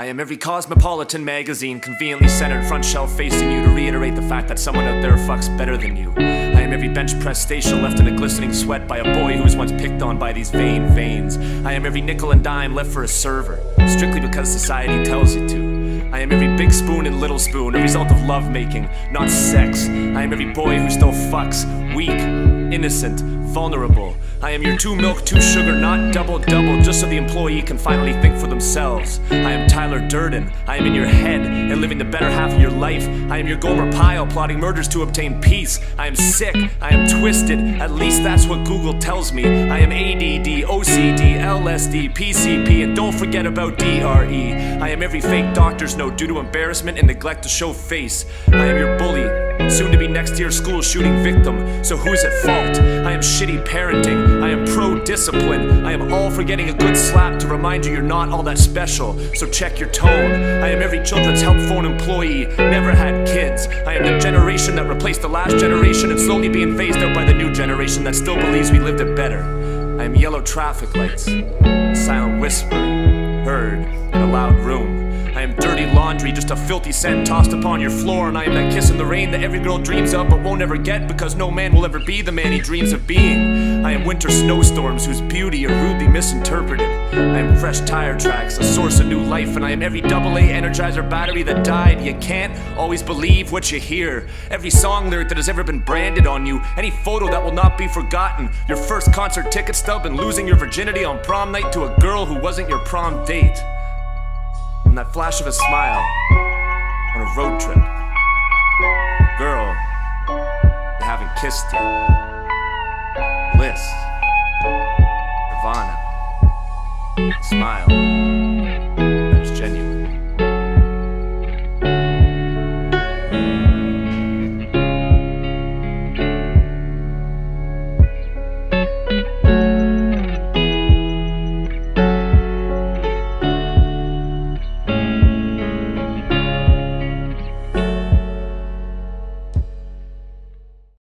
I am every cosmopolitan magazine conveniently centered front shelf facing you to reiterate the fact that someone out there fucks better than you. I am every bench press station left in a glistening sweat by a boy who was once picked on by these vain veins. I am every nickel and dime left for a server, strictly because society tells you to. I am every big spoon and little spoon, a result of love making, not sex. I am every boy who still fucks, weak, innocent, vulnerable. I am your two milk, two sugar, not double double, just so the employee can finally think for themselves. I am Tyler Durden. I am in your head and living the better half of your life. I am your Gomer Pyle plotting murders to obtain peace. I am sick. I am twisted. At least that's what Google tells me. I am ADD, OCD, LSD, PCP, and don't forget about DRE. I am every fake doctor's note due to embarrassment and neglect to show face. I am your bully. Soon to be next year's school shooting victim. So who's at fault? I am shitty parenting. I am pro discipline. I am all for getting a good slap to remind you you're not all that special. So check your tone. I am every children's help phone employee. Never had kids. I am the generation that replaced the last generation and slowly being phased out by the new generation that still believes we lived it better. I am yellow traffic lights. Silent whisper. Heard in a loud room. I am dirty laundry, just a filthy scent tossed upon your floor, and I am that kiss in the rain that every girl dreams of but won't ever get because no man will ever be the man he dreams of being. I am winter snowstorms whose beauty are rudely misinterpreted. I am fresh tire tracks, a source of new life, and I am every AA Energizer battery that died. You can't always believe what you hear. Every song lyric that has ever been branded on you, any photo that will not be forgotten, your first concert ticket stub, and losing your virginity on prom night to a girl who wasn't your prom date and that flash of a smile on a road trip. Girl, you haven't kissed yet. Bliss, Nirvana, smile.